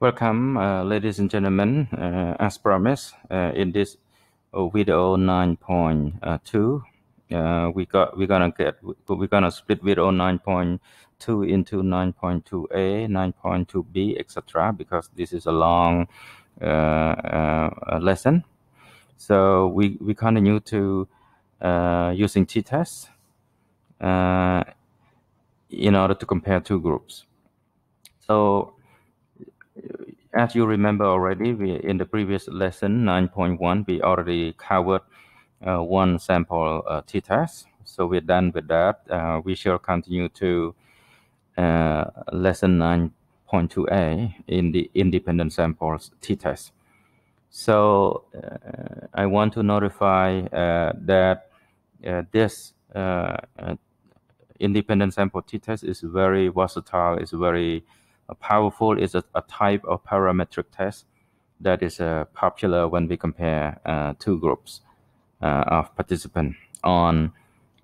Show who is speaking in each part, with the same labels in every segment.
Speaker 1: Welcome, uh, ladies and gentlemen. Uh, as promised, uh, in this uh, video 9.2, uh, we got we're gonna get we're gonna split video 9.2 into 9.2a, 9.2b, etc. Because this is a long uh, lesson. So we we continue to using t-tests uh, in order to compare two groups. So as you remember already, we in the previous lesson 9.1, we already covered uh, one sample uh, t-test. So we're done with that. Uh, we shall continue to uh, lesson 9.2a in the independent samples t-test. So uh, I want to notify uh, that this independent sample t-test is very versatile, it's very powerful is a, a, type of parametric test that is uh, popular when we compare uh, two groups uh, of participants on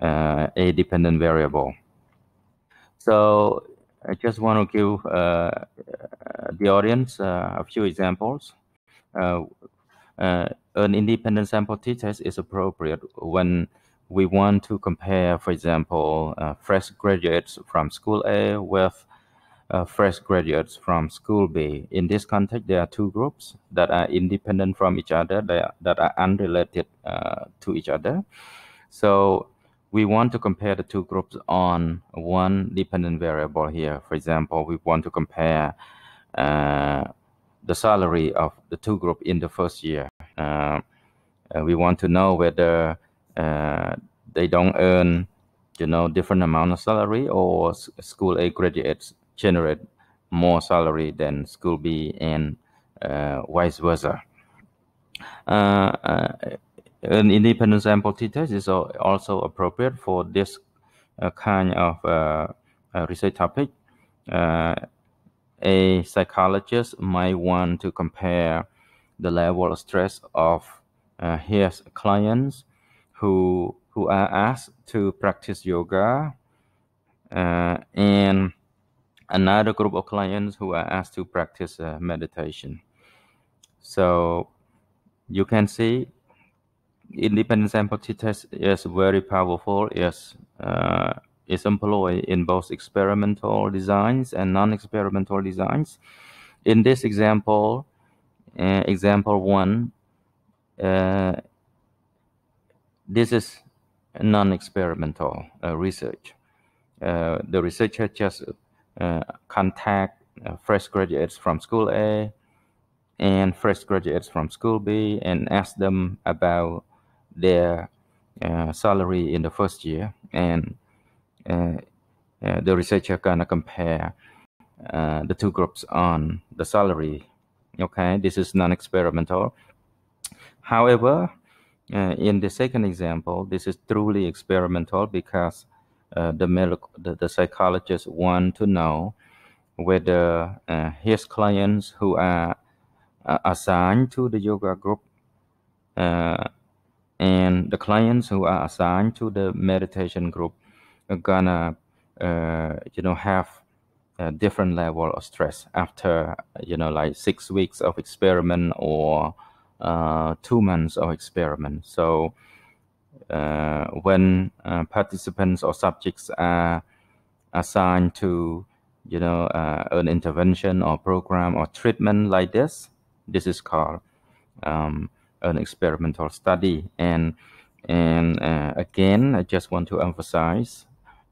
Speaker 1: uh, a dependent variable. So I just want to give uh, the audience uh, a few examples. an independent sample t-test is appropriate when we want to compare, for example, fresh graduates from school A with uh, fresh graduates from School B. In this context, there are two groups that are independent from each other, that are, that are unrelated uh, to each other. So we want to compare the two groups on one dependent variable here. For example, we want to compare uh, the salary of the two groups in the first year. Uh, uh, we want to know whether uh, they don't earn you know different amount of salary or school A graduates generate more salary than school B and uh, vice versa. Uh, uh, an independent sample t-test is also appropriate for this uh, kind of uh, research topic. a psychologist might want to compare the level of stress of his clients who who are asked to practice yoga and another group of clients who are asked to practice uh, meditation. So you can see independent sample t-test is very powerful. Yes, uh, is employed in both experimental designs and non-experimental designs. In this example, uh, example one, uh, this is non-experimental uh, research. Uh, the researcher just contact uh, fresh graduates from school A and fresh graduates from school B and ask them about their uh, salary in the first year. And the researcher gonna compare the two groups on the salary. Okay? This is non-experimental. However uh, in the second example, this is truly experimental because uh, the, medical, the, the psychologist want to know whether uh, his clients who are uh, assigned to the yoga group uh, and the clients who are assigned to the meditation group are gonna uh, you know have a different level of stress after you know like six weeks of experiment or uh, two months of experiment. So when uh, participants or subjects are assigned to you know uh, an intervention or program or treatment like this this is called um, an experimental study. And and uh, again i just want to emphasize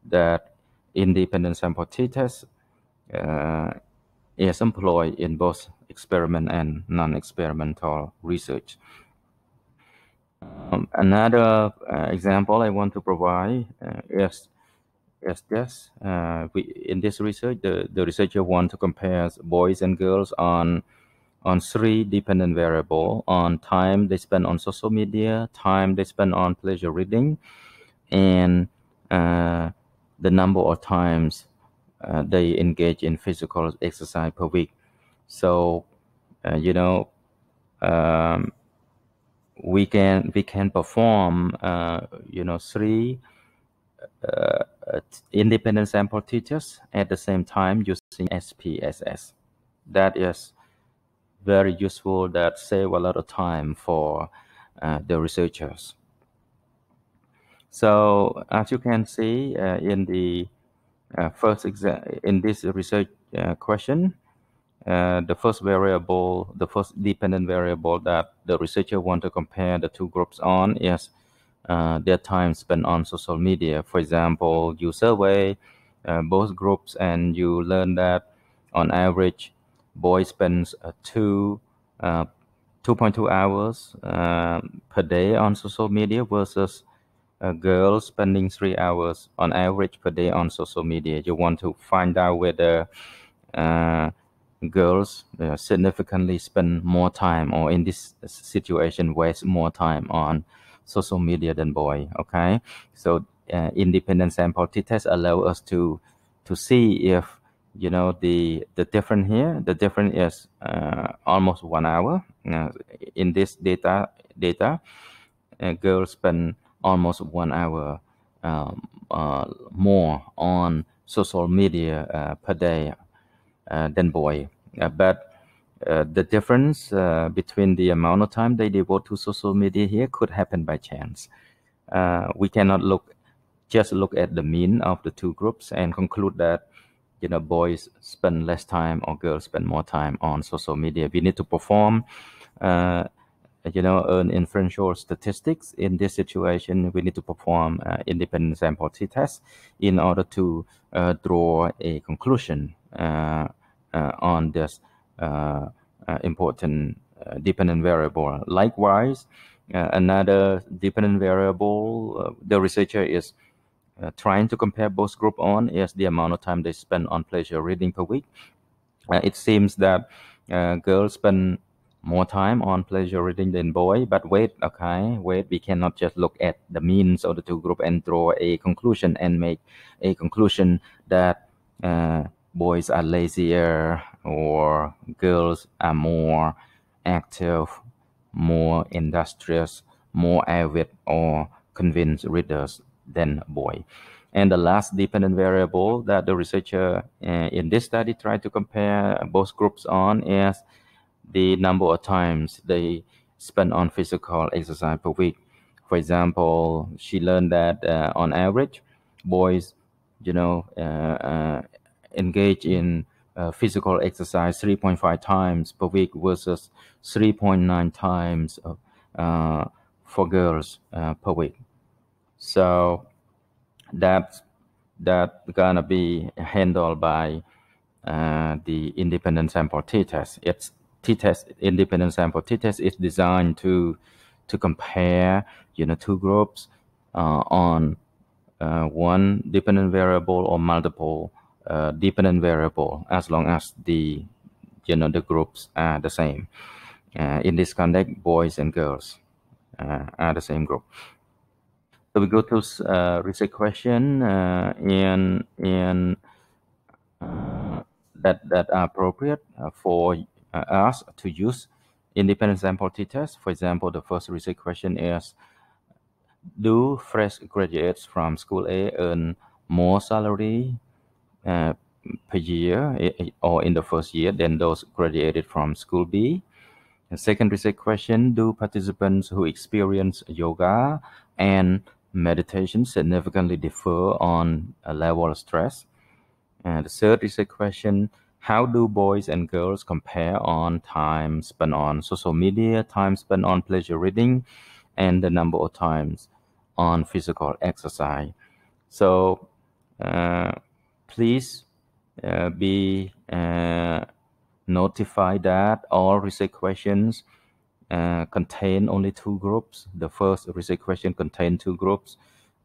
Speaker 1: that independent sample t-test uh, is employed in both experiment and non-experimental research um, another uh, example I want to provide uh, is, is this. Uh, we, in this research, the, the researcher want to compare boys and girls on on three dependent variable on time they spend on social media, time they spend on pleasure reading, and uh, the number of times uh, they engage in physical exercise per week. So, uh, you know, um, we can we can perform uh, you know three uh, independent sample t-tests at the same time using SPSS. That is very useful that save a lot of time for uh, the researchers. So as you can see uh, in the uh, first in this research uh, question, uh, the first variable, the first dependent variable that the researcher want to compare the two groups on is uh, their time spent on social media. For example, you survey uh, both groups and you learn that on average, boys spends uh, two, uh, 2.2 hours per day on social media versus a girl spending three hours on average per day on social media. You want to find out whether uh, girls uh, significantly spend more time or in this situation waste more time on social media than boy okay? So uh, independent sample t-test allow us to to see if you know the the difference here the difference is uh, almost one hour. Uh, in this data data uh, girls spend almost one hour um, uh, more on social media uh, per day than boy. Uh, but uh, the difference between the amount of time they devote to social media here could happen by chance. we cannot look just look at the mean of the two groups and conclude that you know boys spend less time or girls spend more time on social media. We need to perform. Uh, you know, an inferential statistics in this situation, we need to perform uh, independent sample t-test in order to uh, draw a conclusion uh, uh, Uh, on this uh, uh important uh, dependent variable. Likewise, another dependent variable the researcher is trying to compare both group on is the amount of time they spend on pleasure reading per week. it seems that girls spend more time on pleasure reading than boy but wait okay wait we cannot just look at the means of the two group and draw a conclusion and make a conclusion that uh, boys are lazier or girls are more active, more industrious, more avid or convinced readers than boy. And the last dependent variable that the researcher uh, in this study tried to compare both groups on is the number of times they spend on physical exercise per week. For example, she learned that uh, on average, boys, you know, uh engage in uh, physical exercise 3.5 times per week versus 3.9 times uh, for girls uh, per week. So that's that gonna be handled by uh, the independent sample t-test. It's t-test independent sample t-test is designed to to compare you know two groups uh, on uh, one dependent variable or multiple uh, dependent variable as long as the you know the groups are the same. Uh, in this context, boys and girls uh, are the same group. So we go to uh, research question uh, in in uh, that that are appropriate for us to use independent sample t-test. For example, the first research question is: Do fresh graduates from school A earn more salary uh, per year or in the first year than those graduated from school B. The second research question, do participants who experience yoga and meditation significantly differ on a level of stress? And the third research question, how do boys and girls compare on time spent on social media, time spent on pleasure reading, and the number of times on physical exercise? So uh, please uh, be uh, notified that all research questions uh, contain only two groups. The first research question contain two groups,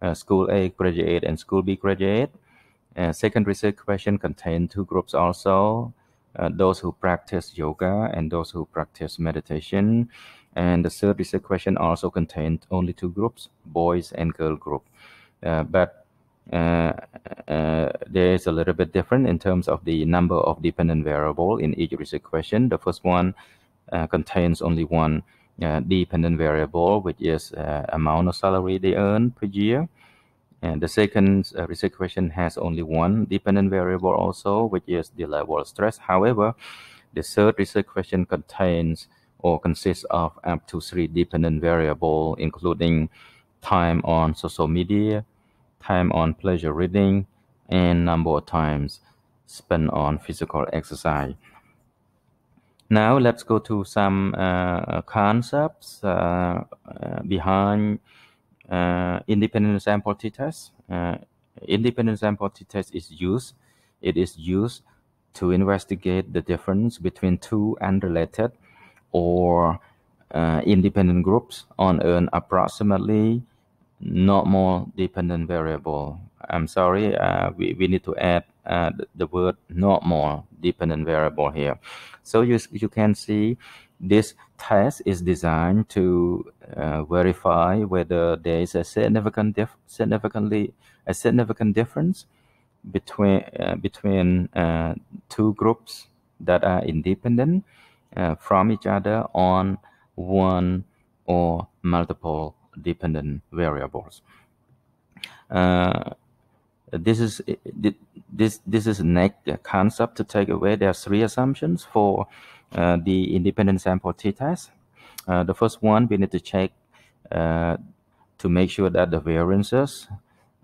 Speaker 1: uh, School A graduate and School B graduate. Uh, second research question contain two groups also, uh, those who practice yoga and those who practice meditation. And the third research question also contained only two groups, boys and girl group. but uh, uh, there is a little bit different in terms of the number of dependent variable in each research question. The first one uh, contains only one dependent variable, which is amount of salary they earn per year. And the second uh, research question has only one dependent variable also, which is the level of stress. However, The third research question contains or consists of up to three dependent variables, including time on social media, time on pleasure reading, and number of times spent on physical exercise. Now let's go to some uh, concepts uh, uh, behind uh, independent sample t-test. Uh, independent sample t-test is used. It is used to investigate the difference between two unrelated or uh, independent groups on an approximately not more dependent variable. I'm sorry, uh, we, we need to add uh, the, the, word not more dependent variable here. So you, you can see this test is designed to uh, verify whether there is a significant dif significantly a significant difference between uh, between uh, two groups that are independent uh, from each other on one or multiple dependent variables. Uh, this is this this is next concept to take away. There are three assumptions for uh, the independent sample t-test. Uh, the first one we need to check uh, to make sure that the variances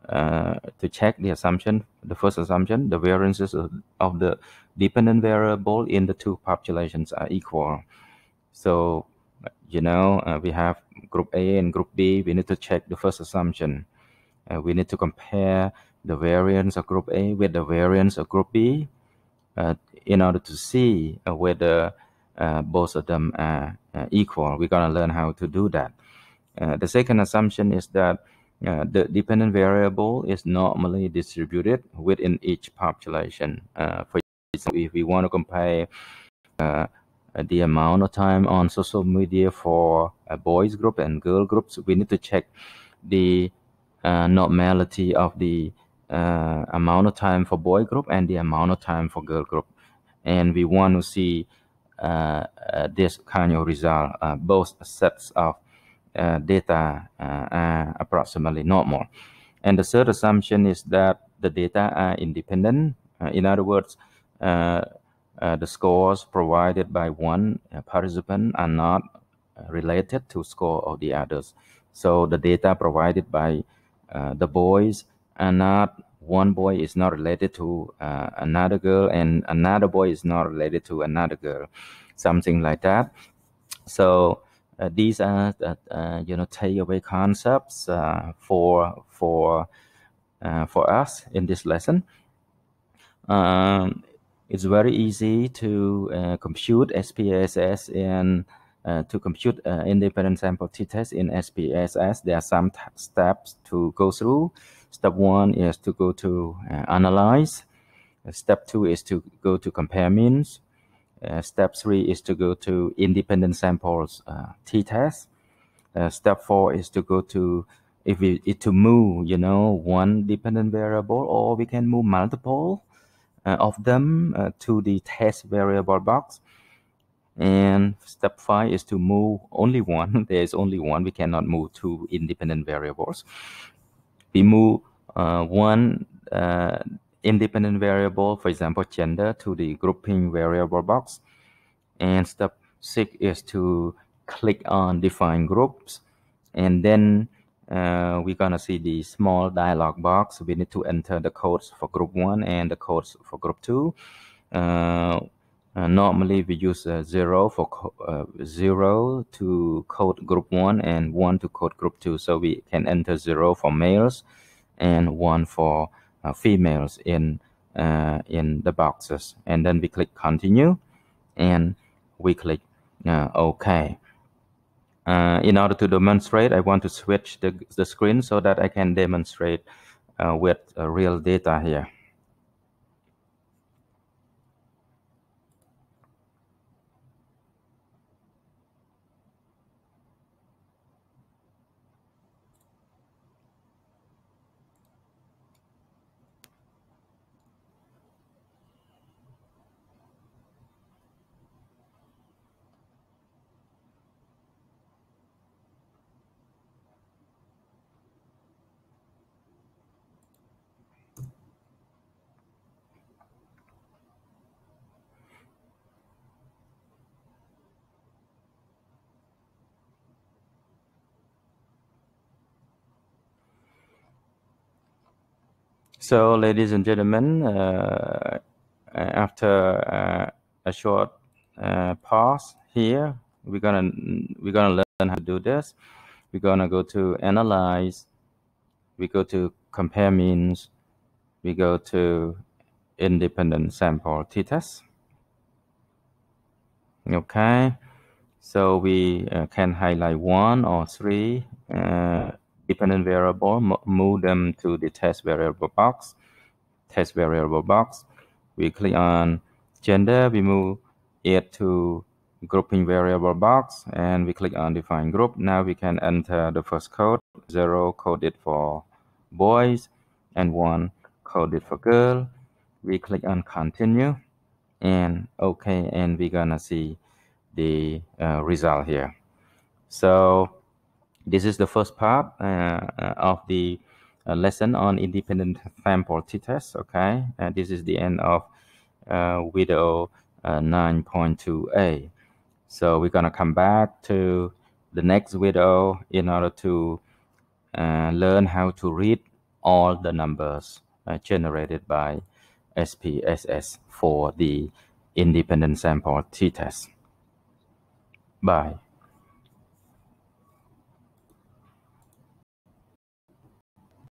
Speaker 1: uh, to check the assumption, the first assumption, the variances of, of the dependent variable in the two populations are equal. So you know, uh, we have group A and group B. We need to check the first assumption. Uh, we need to compare the variance of group A with the variance of group B uh, in order to see uh, whether uh, both of them are uh, equal. We're going to learn how to do that. the second assumption is that the dependent variable is normally distributed within each population. for example, if we want to compare the amount of time on social media for a boys group and girl groups. We need to check the uh, normality of the uh, amount of time for boy group and the amount of time for girl group. And we want to see uh, uh, this kind of result uh, both sets of data are approximately normal. And the third assumption is that the data are independent. In other words uh, the scores provided by one uh, participant are not uh, related to score of the others. So the data provided by uh, the boys are not one boy is not related to uh, another girl and another boy is not related to another girl, something like that. So uh, these are the, you know takeaway concepts for for for us in this lesson. Um, it's very easy to uh, compute SPSS and uh, to compute uh, independent sample t-test in SPSS. There are some steps to go through. Step one is to go to uh, analyze. Step two is to go to compare means. Uh, step three is to go to independent samples uh, t-test. step four is to go to if we to move, you know, one dependent variable, or we can move multiple of them uh, to the test variable box. And step five is to move only one. there is only one. We cannot move two independent variables. We move uh, one independent variable, for example, gender, to the grouping variable box. And step six is to click on define groups. And then uh, we're gonna see the small dialog box. We need to enter the codes for group one and the codes for group two. Uh, uh, normally we use uh, zero for uh, zero to code group one and one to code group two. So we can enter zero for males and one for uh, females in in the boxes. And then we click continue and we click OK. Uh, in order to demonstrate, I want to switch the, the screen so that I can demonstrate uh, with uh, real data here. So, ladies and gentlemen, uh, after uh, a short uh, pause here, we're gonna we're gonna learn how to do this. We're gonna go to analyze. We go to compare means. We go to independent sample t-test. Okay, so we uh, can highlight one or three uh, dependent variable, move them to the test variable box, test variable box. We click on gender, we move it to grouping variable box and we click on define group. Now we can enter the first code, zero coded for boys and one coded for girl. We click on continue and okay and we're gonna see the uh, result here. So this is the first part uh, uh, of the uh, lesson on independent sample t-test. Okay, and this is the end of video 9.2a. So we're gonna come back to the next video in order to uh, learn how to read all the numbers uh, generated by SPSS for the independent sample t-test. Bye.